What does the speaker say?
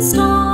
stop.